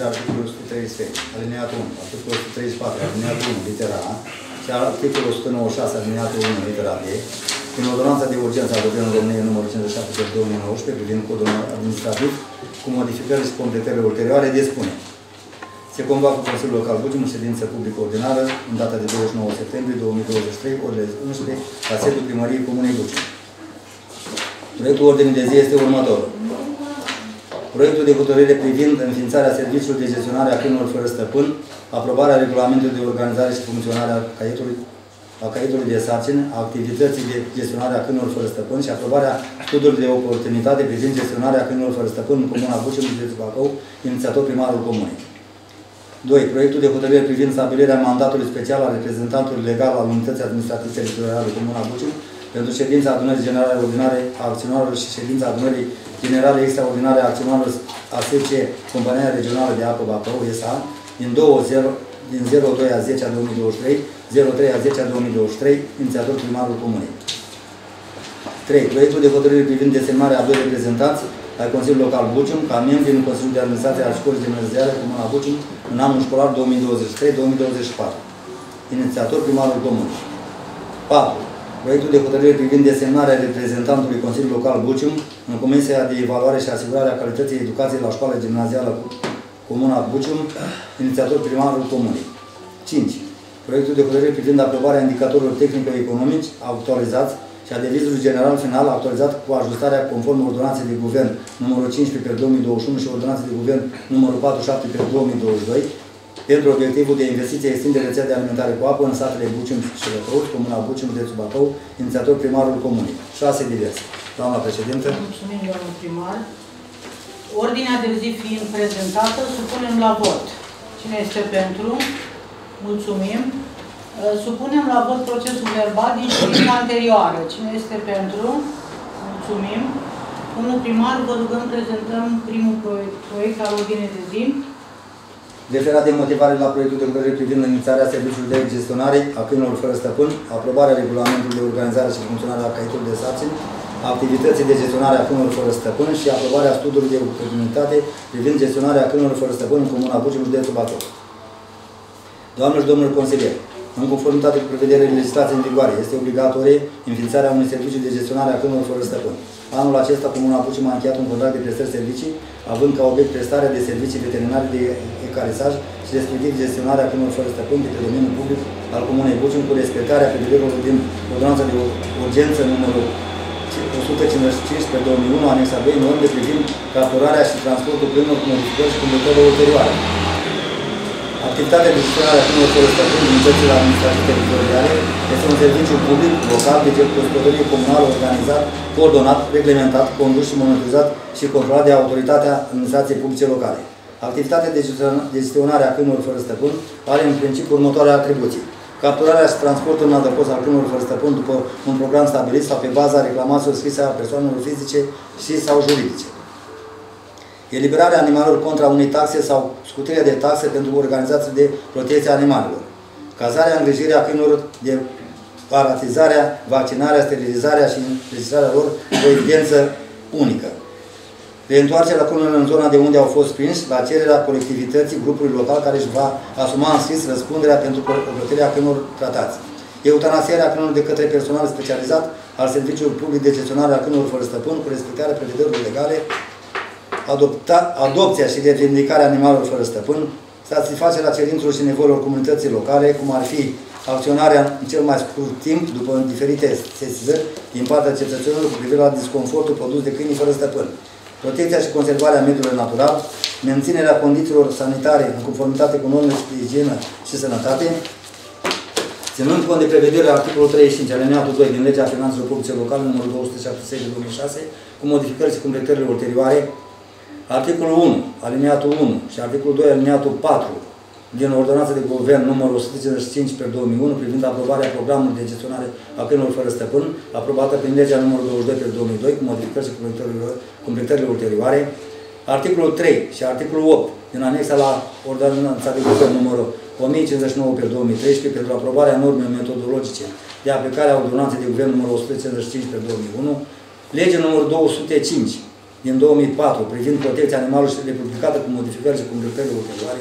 în conformitate cu prevederea articolului 133, alineatul 1, articolul 134, alineatul 1, litera A, și articolul 196, alineatul 1, litera B, prin ordonanța de urgență a Guvernului României numărul 57 pe 2019, privind codul administrativ, cu modificări și completările ulterioare, dispune. Se convoacă Consiliul Local Bucim în ședință publică ordinară, în data de 29 septembrie 2023, orele 11, la sediul Primăriei Comunei Bucim. Proiectul ordinii de zi este următorul. Proiectul de hotărâre privind înființarea serviciului de gestionare a câinilor fără stăpân, aprobarea regulamentului de organizare și funcționare a caietului, a caietului de sarcini, a activității de gestionare a câinilor fără stăpân și aprobarea studiului de oportunitate privind gestionarea câinilor fără stăpân în Comuna Bucim, județul Bacău, inițiator primarul Comunei. 2. Proiectul de hotărâre privind stabilirea mandatului special al reprezentantului legal al Unității Administrative Teritoriale Comuna Bucim pentru ședința adunării generale ordinare a acționarilor și ședința adunării generale extraordinare a acționarilor ASC Compania Regională de Apă Bacău S.A. din 20, din 02 a 10 a 2023, 03 a 10 a 2023, inițiator primarul Comunei. 3. Proiectul de hotărâre privind desemnarea a doi reprezentanți ai Consiliului Local Bucium ca membri în Consiliul de Administrație al Școlii Gimnaziale Comuna Bucium în anul școlar 2023-2024. Inițiator primarul Comunei. 4. Proiectul de hotărâre privind desemnarea reprezentantului Consiliului Local Bucium în Comisia de Evaluare și Asigurare a Calității Educației la Școala Gimnazială Comuna Bucium, inițiator primarul Comunei. 5. Proiectul de hotărâre privind aprobarea indicatorilor tehnico-economici actualizați și a devizului general final actualizat cu ajustarea conform ordonanței de guvern numărul 15 pe 2021 și ordonanței de guvern numărul 47 pe 2022 pentru obiectivul de investiție extinde rețea de alimentare cu apă în satele Bucium și Lăcăuți, Comuna Bucium, județul Bacău, inițiator primarul comunei. 6 diverse. Doamna președintă. Mulțumim, domnul primar. Ordinea de zi fiind prezentată, supunem la vot. Cine este pentru? Mulțumim. Supunem la vot procesul verbal din ședința anterioară. Cine este pentru? Mulțumim. Domnul primar, vă rugăm, prezentăm primul proiect, proiect al ordinei de zi. Referat de motivare la proiectul de hotărâre privind inițiarea serviciului de gestionare a câinilor fără stăpân, aprobarea regulamentului de organizare și funcționare a caietului de sarcini, activității de gestionare a câinilor fără stăpân și aprobarea studiului de oportunitate privind gestionarea câinilor fără stăpân în Comuna Bucim, județul Bacău. Doamnelor și domnilor consilieri, în conformitate cu prevederile legislației în vigoare, este obligatorie înființarea unui serviciu de gestionare a câinilor fără stăpân. Anul acesta, Comuna Bucim a încheiat un contract de prestări servicii, având ca obiect prestarea de servicii veterinare de ecarisaj și respectiv gestionarea câinilor fără stăpân de pe domeniul public al Comunei Bucim cu respectarea prevederilor din Ordonanța de Urgență numărul 155 pe 2001, anexa 2, norme privind capturarea și transportul câinilor cu modificări și completări ulterioare. Activitatea de gestionare a câinilor fără stăpân din unitățile administrative teritoriale este un serviciu public, local, de gospodărie comunală, organizat, coordonat, reglementat, condus și monitorizat și controlat de autoritatea administrației publice locale. Activitatea de gestionare a câinilor fără stăpân are în principiu următoarea atribuții. Capturarea și transportul în adăpost al câinilor fără stăpân după un program stabilit sau pe baza reclamațiilor scrise a persoanelor fizice și sau juridice. Eliberarea animalelor contra unei taxe sau scutirea de taxe pentru organizații de protecție a animalelor. Cazarea, îngrijirea câinilor de paratizarea, vaccinarea, sterilizarea și înregistrarea lor cu o evidență unică. Reîntoarcerea câinilor în zona de unde au fost prinși la cererea colectivității grupului local care își va asuma în scris răspunderea pentru plătirea câinilor tratați. Eutanasierea câinilor de către personal specializat al Serviciului Public de Gestionare a Câinilor fără stăpân cu respectarea prevederilor legale adopta, adopția și revindicarea animalelor fără stăpân, satisfacerea cerințelor și nevoilor comunității locale, cum ar fi acționarea în cel mai scurt timp, după diferite sesizări din partea cetățenilor cu privire la disconfortul produs de câinii fără stăpân, protecția și conservarea mediului natural, menținerea condițiilor sanitare în conformitate cu normele de igienă și sănătate, ținând cont de prevederea articolul 35 alineatul 2 din Legea Finanțelor Publice Locale numărul 276 de 2006, cu modificări și completările ulterioare, Articolul 1, aliniatul 1 și articolul 2, aliniatul 4 din Ordonanța de Guvern numărul 155 pe 2001 privind aprobarea programului de gestionare a câinilor fără stăpân, aprobată prin legea numărul 22 pe 2002 cu modificări și completările ulterioare. Articolul 3 și articolul 8 din anexa la Ordonanța de Guvern numărul 1059 pe 2013 pentru aprobarea normelor metodologice de aplicare a Ordonanței de Guvern numărul 155 pe 2001, legea numărul 205 din 2004 privind protecția animalului și republicată cu modificări și cu modificări ulterioare,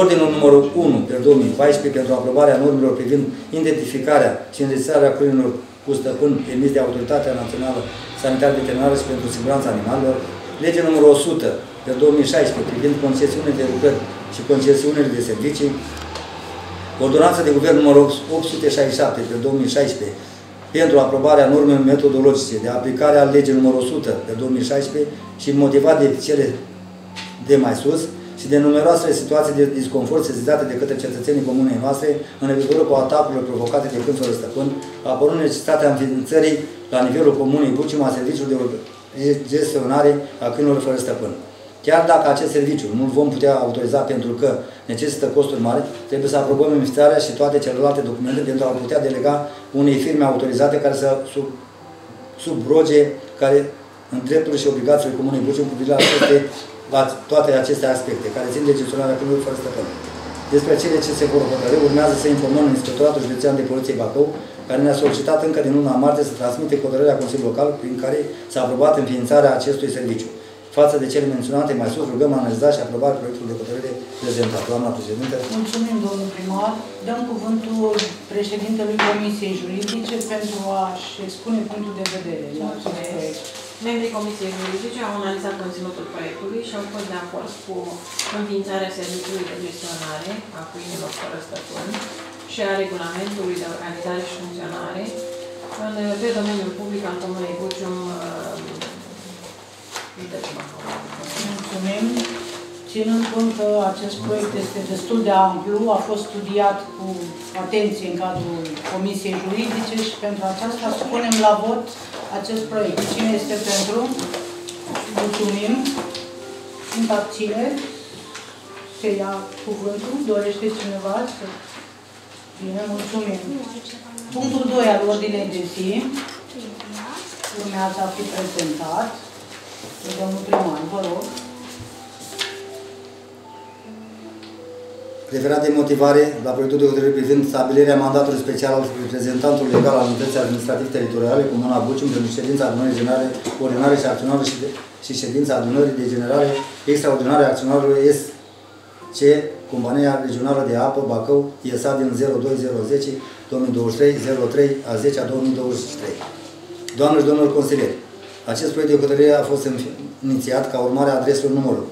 Ordinul numărul 1 pe 2014 pentru aprobarea normelor privind identificarea și înregistrarea câinilor cu stăpân emis de Autoritatea Națională Sanitar Veterinară și pentru Siguranța Animalelor, legea numărul 100 pe 2016 privind concesiunile de lucrări și concesiunile de servicii, Ordonanța de Guvern numărul 867 pe 2016 pentru aprobarea normelor metodologice de aplicare a legii numărul 100 pe 2016 și motivat de cele de mai sus și de numeroase situații de disconfort sezizate de către cetățenii comunei noastre în legătură cu atacurile provocate de cântsul stăpân, apărând necesitatea înființării la nivelul comunei Bucim a serviciului de gestionare a câinilor fără stăpân. Chiar dacă acest serviciu nu vom putea autoriza pentru că necesită costuri mari, trebuie să aprobăm înființarea și toate celelalte documente pentru a putea delega unei firme autorizate care să sub, subroge care în drepturile și obligațiile Comunei Bucium cu privire la, aceste, la toate aceste aspecte care țin de gestionarea câinilor fără stăpân. Despre cele ce se vor hotărâ, urmează să informăm Inspectoratul Județean de Poliție Bacău, care ne-a solicitat încă din luna martie să transmite hotărârea Consiliului Local prin care s-a aprobat înființarea acestui serviciu. Față de cele menționate mai sus, rugăm analiza și aprobarea proiectului de hotărâre prezentat. Doamna președinte. Mulțumim, domnul primar. Dăm cuvântul președintelui Comisiei Juridice pentru a-și expune punctul de vedere la acest proiect. Membrii Comisiei Juridice au analizat conținutul proiectului și au fost de acord cu înființarea serviciului de gestionare a câinilor fără stăpân și a regulamentului de organizare și funcționare în, pe domeniul public al Comunei Bucium, județul Bacău. Mulțumim. Ținând cont că acest proiect este destul de amplu, a fost studiat cu atenție în cadrul Comisiei Juridice și pentru aceasta supunem la vot acest proiect. Cine este pentru? Mulțumim. Sunt abține. Se ia cuvântul. Dorește cineva să... Bine, mulțumim. Punctul 2 al ordinei de zi urmează a fi prezentat. Domnul primar, vă rog. Referat de motivare la proiectul de hotărâre privind stabilirea mandatului special al reprezentantului legal al Unității Administrativ-Teritoriale, Comuna Bucium, pentru ședința adunării generale ordinare și acționare și, de, și ședința adunării de generale extraordinare a acționarilor SC, Compania Regională de Apă Bacău, ISA din 02010 2023 03 a 10 a 2023. Doamne și domnilor consilieri, acest proiect de hotărâre a fost inițiat ca urmare a adreselor numărul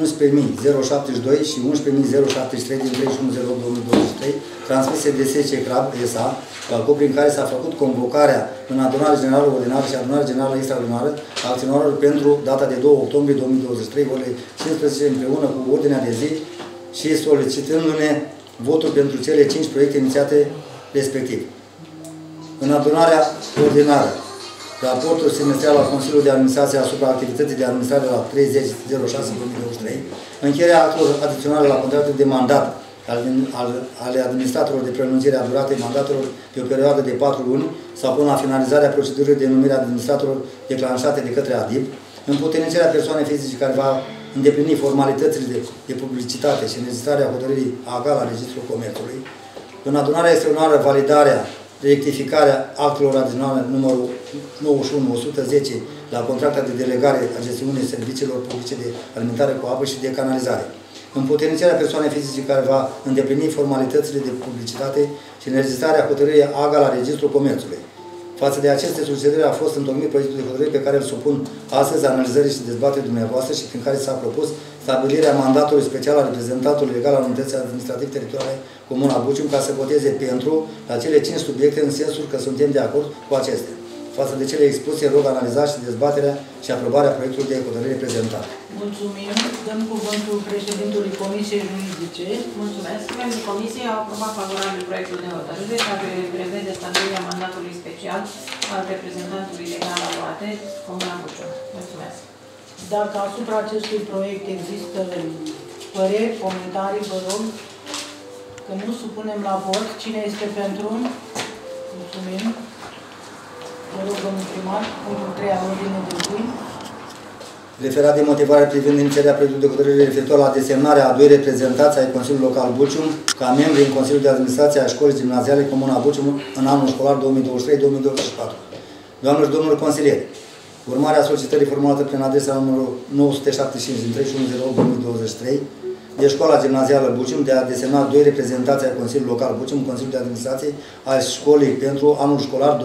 11.072 și 11.073 din 31.08.2023, transmise de SC Crab SA, Balcou, prin care s-a făcut convocarea în adunare generală ordinară și adunare generală extraordinară a acționarilor pentru data de 2 octombrie 2023, orele 15 împreună cu ordinea de zi și solicitându-ne votul pentru cele 5 proiecte inițiate respectiv. În adunarea ordinară, raportul semestrial al Consiliului de Administrație asupra activității de administrare la 30.06.2023, încheierea actelor adiționale la contractul de mandat ale administratorilor de prelungire a duratei mandatelor pe o perioadă de 4 luni sau până la finalizarea procedurii de numire a administratorilor declanșate de către ADIP, împuternicerea persoanei fizice care va îndeplini formalitățile de, de publicitate și înregistrarea hotărârii AGA la Registrul Comerțului, în adunarea extraordinară validarea rectificarea actelor adiționale numărul 91-110 la contracta de delegare a gestiunii serviciilor publice de alimentare cu apă și de canalizare. Împuternicerea persoanei fizice care va îndeplini formalitățile de publicitate și înregistrarea hotărârii AGA la Registrul Comerțului. Față de aceste succederi a fost întocmit proiectul de hotărâre pe care îl supun astăzi analizării și dezbaterii dumneavoastră și prin care s-a propus stabilirea mandatului special al reprezentantului legal al Unității Administrativ-Teritoriale Comuna Bucium ca să voteze pentru la cele cinci subiecte în sensul că suntem de acord cu acestea. Față de cele expuse, rog analiza și dezbaterea și aprobarea proiectului de hotărâre prezentat. Mulțumim. Dăm cuvântul președintului Comisiei Juridice. Mulțumesc. Membrii Comisiei au aprobat favorabil proiectul de hotărâre care prevede stabilirea mandatului special al reprezentantului legal al UAT, Comuna Bucium. Mulțumesc. Dacă asupra acestui proiect există păreri, comentarii, vă rog, că nu supunem la vot. Cine este pentru? Mulțumim. Vă rog, domnul primar, punctul 3 al ordinei de zi. Referat de motivare privind inițierea proiectului de hotărâre referitor la desemnarea a doi reprezentanți ai Consiliului Local Bucium ca membri în Consiliul de Administrație a Școlii Gimnaziale Comuna Bucium în anul școlar 2023-2024. Doamnelor și domnilor consilieri, urmare a solicitării formulate prin adresa numărul 975 din 3108 de școala gimnazială Bucium de a desemna doi reprezentanți ai Consiliului Local Bucium, Consiliul de Administrație al școlii pentru anul școlar 2023-2024,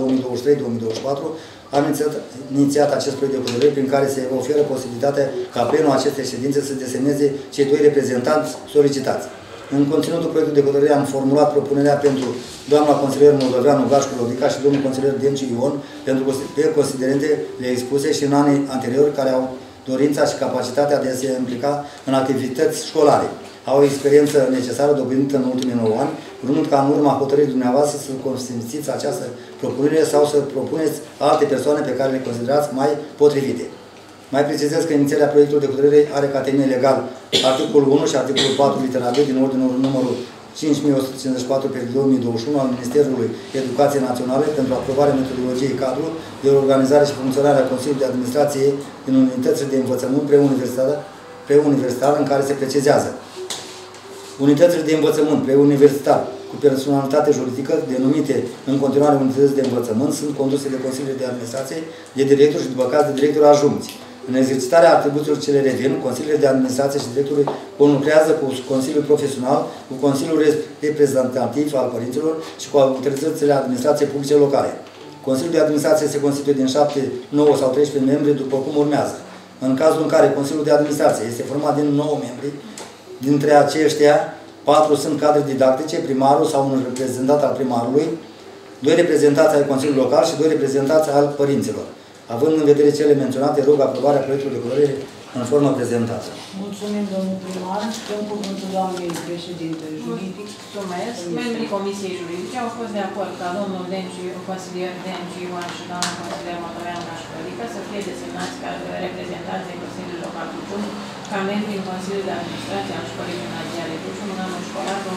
am inițiat, inițiat acest proiect de hotărâre prin care se oferă posibilitatea ca plenul acestei ședințe să desemneze cei doi reprezentanți solicitați. În conținutul proiectului de hotărâre am formulat propunerea pentru doamna consilier Moldoveanu Gașcu Lodica și domnul consilier Denci Ion pentru pe considerentele expuse și în anii anteriori care au dorința și capacitatea de a se implica în activități școlare. Au o experiență necesară dobândită în ultimii 9 ani, urmând ca în urma hotărârii dumneavoastră să consimțiți această propunere sau să propuneți alte persoane pe care le considerați mai potrivite. Mai precizez că inițierea proiectului de hotărâre are ca temei legal articolul 1 și articolul 4 litera B din ordinul numărul 5154 pe 2021 al Ministerului Educației Naționale pentru aprobarea metodologiei cadru de organizare și funcționare a Consiliului de Administrație în unitățile de învățământ preuniversitar, preuniversitar în care se precizează Unitățile de învățământ preuniversitar cu personalitate juridică, denumite în continuare unități de învățământ, sunt conduse de Consiliul de Administrație, de director și după caz de director ajunți. În exercitarea atribuțiilor ce le revin, Consiliul de Administrație și directorul conlucrează cu Consiliul Profesional, cu Consiliul Reprezentativ al Părinților și cu autoritățile administrației publice locale. Consiliul de Administrație se constituie din 7, 9 sau 13 membri, după cum urmează. În cazul în care Consiliul de Administrație este format din 9 membri, dintre aceștia, patru sunt cadre didactice, primarul sau un reprezentant al primarului, doi reprezentanți ai Consiliului Local și doi reprezentanți al părinților. Având în vedere cele menționate, rog aprobarea proiectului de hotărâre în formă prezentată. Mulțumim, domnul primar. Dăm cuvântul doamnei președinte juridic. Mulțumesc. Membrii Comisiei Juridice au fost de acord ca domnul Denci, consilier Denci Ioan și doamna consilier Motorean Nașcălică să fie desemnați ca reprezentanți ai Consiliului Local Bucium ca membri în Consiliul de Administrație al Școlii Gimnaziale Bucium în anul școlar 2023-2024.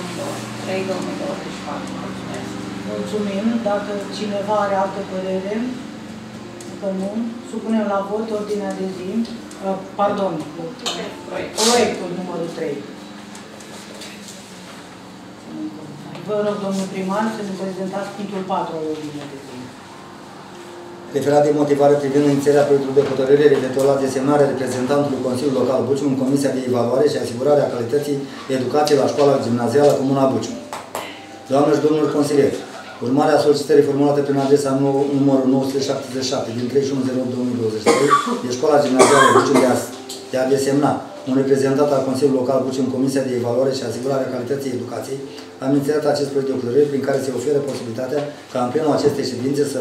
Mulțumesc. Mulțumim. Dacă cineva are altă părere, că nu, supunem la vot ordinea de zi. Uh, pardon, Proiect. proiectul numărul 3. Vă rog, domnul primar, să ne prezentați punctul 4 al ordinii de zi. Referat de motivare privind inițierea proiectului de hotărâre referitor la desemnarea reprezentantului Consiliului Local Bucium în Comisia de Evaluare și Asigurare a Calității Educației la Școala Gimnazială Comuna Bucium. Doamne și domnul consilier, urmarea solicitării formulate prin adresa numărul 977 din 31.08.2023 de Școala Gimnazială Bucium de a, de a desemna un reprezentant al Consiliului Local Bucium în Comisia de Evaluare și Asigurare a Calității Educației, am inițiat acest proiect de hotărâre prin care se oferă posibilitatea ca în plenul acestei ședințe să,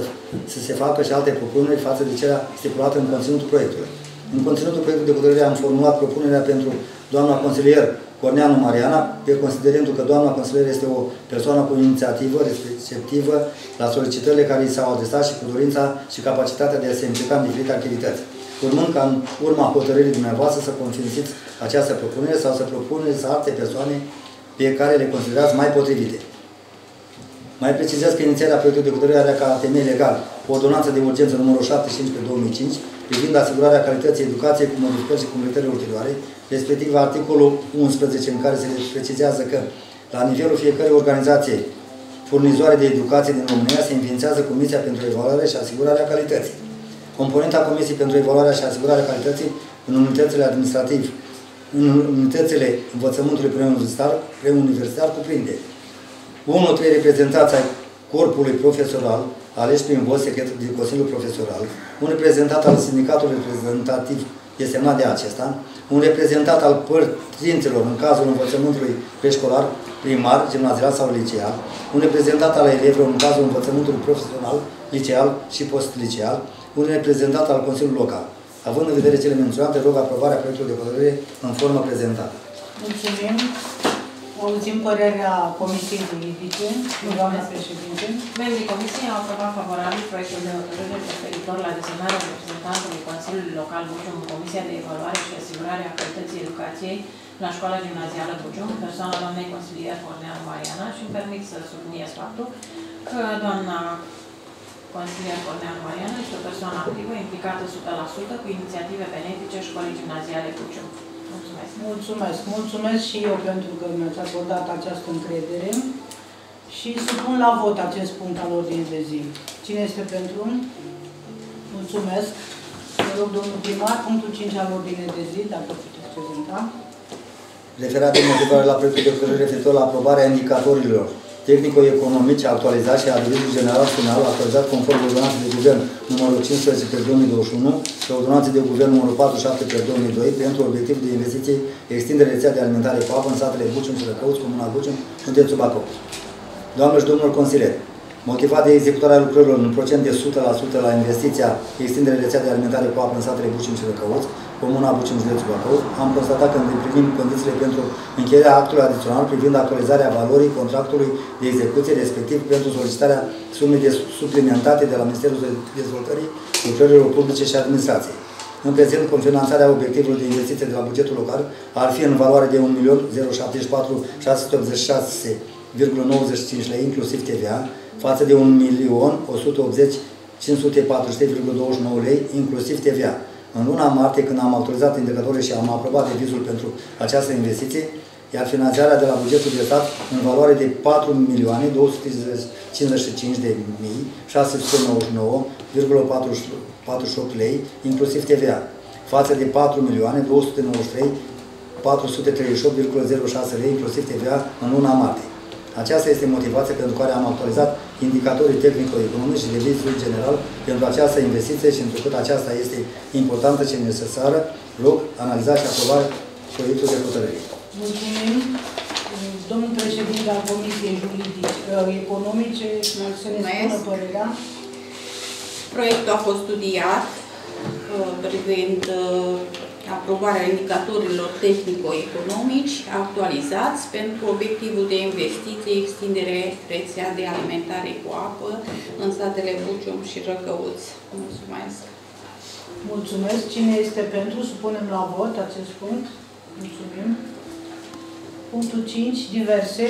să se facă și alte propuneri față de ceea stipulată în conținutul proiectului. În conținutul proiectului de hotărâre am formulat propunerea pentru doamna consilier Corneanu Mariana, pe considerentul că doamna consilier este o persoană cu inițiativă receptivă la solicitările care i s-au adresat și cu dorința și capacitatea de a se implica în diferite activități. Urmând ca în urma hotărârii dumneavoastră să confințiți această propunere sau să propuneți alte persoane pe care le considerați mai potrivite. Mai precizez că inițierea proiectului de hotărâre are ca temei legal o ordonanță de urgență numărul 75 pe 2005 privind asigurarea calității educației cu modificări și completări ulterioare, respectiv articolul 11 în care se precizează că la nivelul fiecărei organizații furnizoare de educație din România se înființează Comisia pentru Evaluare și Asigurarea Calității. Componenta Comisiei pentru Evaluarea și Asigurarea Calității în unitățile administrative în unitățile învățământului preuniversitar, preuniversitar cuprinde 1. Trei reprezentanți ai corpului profesoral, aleși prin vot secret din Consiliul Profesoral, un reprezentant al sindicatului reprezentativ desemnat de acesta, un reprezentant al părinților în cazul învățământului preșcolar, primar, gimnazial sau liceal, un reprezentant al elevilor în cazul învățământului profesional, liceal și postliceal, un reprezentant al Consiliului Local. Având în vedere cele menționate, rog aprobarea proiectului de hotărâre în formă prezentată. Mulțumim. Auzim părerea Comisiei Juridice, doamna președinte. Membrii Comisiei au aprobat favorabil proiectul de hotărâre referitor la desemnarea reprezentantului Consiliului Local Bucium în Comisia de Evaluare și Asigurare a Calității Educației la Școala Gimnazială Bucium, persoana doamnei consilier Corneanu Mariana și îmi permit să subliniez faptul că doamna consilier Corneanu Mariana este o persoană activă, implicată 100% cu inițiative benefice Școlii Gimnaziale Bucium. Mulțumesc! Mulțumesc. Mulțumesc și eu pentru că mi-ați acordat această încredere. Și supun la vot acest punct al ordinii de zi. Cine este pentru? Mulțumesc. rog, domnul primar, punctul 5 al ordinei de zi, dacă puteți prezenta. Referat de motivare la proiectul de hotărâre referitor la aprobarea indicatorilor tehnico-economice actualizat și avizul general final actualizat conform ordonanței de guvern numărul 15 pe 2021 și ordonanței de guvern numărul 47 pe 2002 pentru obiectivul de investiții extindere rețea de alimentare cu apă în satele Bucium și Răcăuți, Comuna Bucium, județul Bacău. Doamnelor și domnilor consilieri, motivat de executarea lucrărilor în procent de 100% la investiția extindere rețea de alimentare cu apă în satele Bucium și Răcăuți, Comuna Bucium, județul Bacău, am constatat că îndeplinim condițiile pentru încheierea actului adițional privind actualizarea valorii contractului de execuție, respectiv pentru solicitarea sumei de suplimentate de la Ministerul Dezvoltării, Lucrărilor Publice și Administrației. În prezent, confinanțarea obiectivului de investiție de la bugetul local ar fi în valoare de 1.074.686,95 lei, inclusiv TVA, față de 1.180.543,29 lei, inclusiv TVA. În luna martie, când am autorizat indicatorii și am aprobat devizul pentru această investiție, iar finanțarea de la bugetul de stat în valoare de 4.255.699,48 lei, inclusiv TVA, față de 4.293.438,06 lei, inclusiv TVA, în luna martie. Aceasta este motivația pentru care am actualizat indicatorii tehnico-economici și devizul general pentru această investiție și întrucât aceasta este importantă și necesară, rog analiza și aprobarea proiectului de hotărâre. Mulțumim. Domnul președinte al Comisiei Juridice, Economice, să ne spună părerea. Proiectul a fost studiat uh, privind uh, aprobarea indicatorilor tehnico-economici actualizați pentru obiectivul de investiție, extindere rețea de alimentare cu apă în statele Bucium și Răcăuți. Mulțumesc! Mulțumesc. Cine este pentru? Supunem la vot acest punct. Mulțumim. Punctul 5, diverse.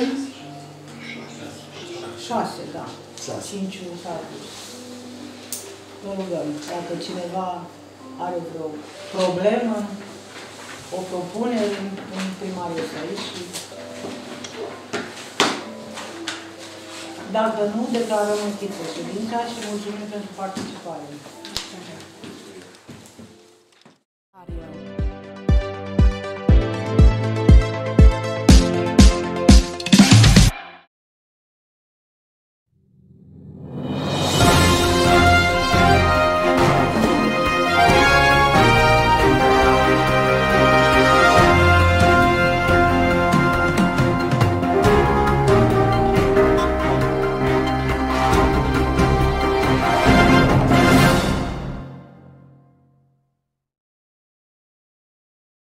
6, da. 5 s-a adus. Vă rugăm, dacă cineva are vreo problemă, o propunere, un primar este aici și dacă nu, declarăm închisă ședința și mulțumim pentru participare.